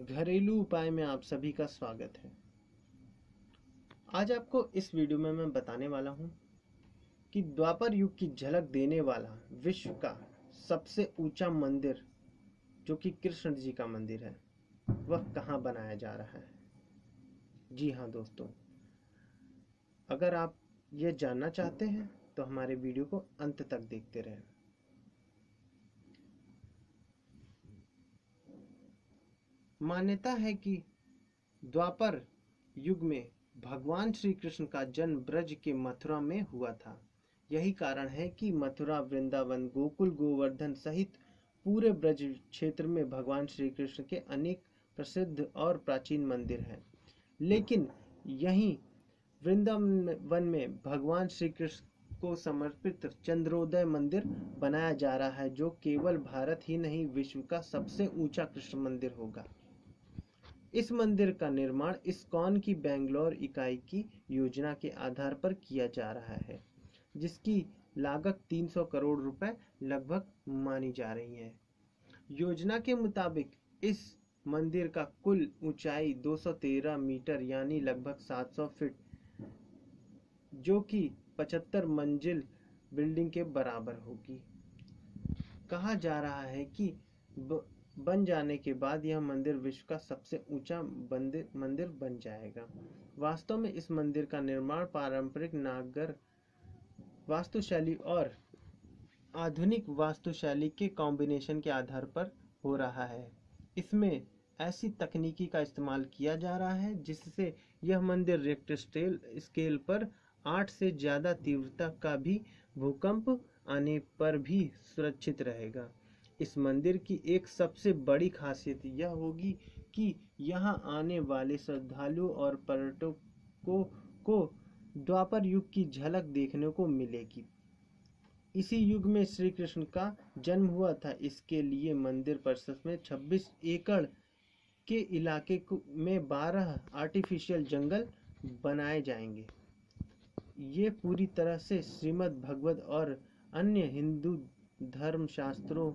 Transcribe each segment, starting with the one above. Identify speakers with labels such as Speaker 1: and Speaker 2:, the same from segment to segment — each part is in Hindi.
Speaker 1: घरेलू उपाय में आप सभी का स्वागत है। आज आपको इस वीडियो में मैं बताने वाला हूँ कि द्वापर युग की झलक देने वाला विश्व का सबसे ऊँचा मंदिर, जो कि कृष्ण जी का मंदिर है, वह कहाँ बनाया जा रहा है? जी हाँ दोस्तों, अगर आप ये जानना चाहते हैं तो हमारे वीडियो को अंत तक देखते रहें। मान्यता है कि द्वापर युग में भगवान श्री कृष्ण का जन्म ब्रज के मथुरा में हुआ था। यही कारण है कि मथुरा, वृंदावन, गोकुल, गोवर्धन सहित पूरे ब्रज क्षेत्र में भगवान श्री कृष्ण के अनेक प्रसिद्ध और प्राचीन मंदिर हैं। लेकिन यहीं वृंदावन में भगवान श्री कृष्ण को समर्पित चंद्रोदय मंदिर बनाया जा रहा है, जो केवल भारत ही नहीं, विश्व का सबसे ऊँचा कृष्ण मंदिर होगा। इस मंदिर का निर्माण इस्कॉन की बेंगलोर इकाई की योजना के आधार पर किया जा रहा है, जिसकी लागत 300 करोड़ रुपए लगभग मानी जा रही है। योजना के मुताबिक इस मंदिर का कुल ऊंचाई 213 मीटर यानी लगभग 700 फीट, जो कि 75 मंजिल बिल्डिंग के बराबर होगी। कहा जा रहा है कि बन जाने के बाद यह मंदिर विश्व का सबसे ऊँचा मंदिर बन जाएगा। वास्तव में इस मंदिर का निर्माण पारंपरिक नागर वास्तुशैली और आधुनिक वास्तुशैली के कॉम्बिनेशन के आधार पर हो रहा है। इसमें ऐसी तकनीकी का इस्तेमाल किया जा रहा है, जिससे यह मंदिर रेक्टर स्केल पर आठ से ज़्यादा तीव्रता का भी भूकंप आने पर भी सुरक्षित रहेगा। इस मंदिर की एक सबसे बड़ी खासियत यह होगी कि यहाँ आने वाले श्रद्धालुओं और पर्यटकों को द्वापर युग की झलक देखने को मिलेगी। इसी युग में श्री कृष्ण का जन्म हुआ था। इसके लिए मंदिर परिसर में 26 एकड़ के इलाके में 12 आर्टिफिशियल जंगल बनाए जाएँगे। ये पूरी तरह से श्रीमद् भगवत और अन्य हिंदू धर्म शास्त्रों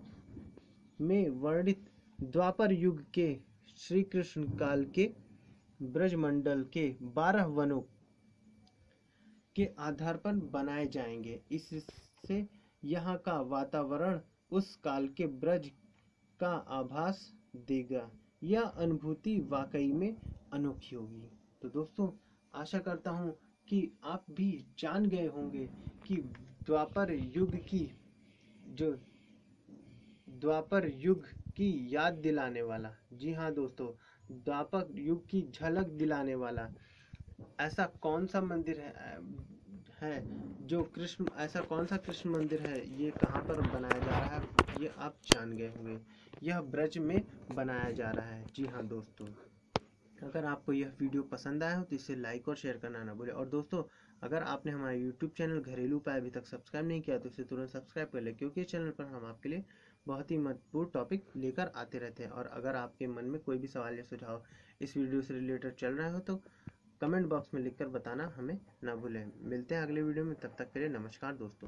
Speaker 1: में वर्णित द्वापर युग के श्री कृष्ण काल के ब्रजमंडल के बारह वनों के आधार पर बनाए जाएँगे। इससे यहाँ का वातावरण उस काल के ब्रज का आभास देगा। यह अनुभूति वाकई में अनोखी होगी। तो दोस्तों, आशा करता हूँ कि आप भी जान गए होंगे कि द्वापर युग की जो द्वापर युग की याद दिलाने वाला। जी हाँ दोस्तों, द्वापर युग की झलक दिलाने वाला। ऐसा कौन सा मंदिर है है, जो कृष्ण, ऐसा कौन सा कृष्ण मंदिर है, ये कहाँ पर बनाया जा रहा है, ये आप जान गए होंगे। यह ब्रज में बनाया जा रहा है। जी हाँ दोस्तों। अगर आपको यह वीडियो पसंद आया हो तो इसे लाइक और शेयर करना ना भूलें। और दोस्तों, अगर आपने हमारा यूट्यूब चैनल घरेलू उपाय अभी तक सब्सक्राइब नहीं किया तो इसे तुरंत सब्सक्राइब कर ले, क्योंकि इस चैनल पर हम आपके लिए बहुत ही महत्वपूर्ण टॉपिक लेकर आते रहते हैं। और अगर आपके मन में कोई भी सवाल या सुझाव इस वीडियो से रिलेटेड चल रहा हो तो कमेंट बॉक्स में लिखकर बताना हमें ना भूलें। मिलते हैं अगले वीडियो में, तब तक के लिए नमस्कार दोस्तों।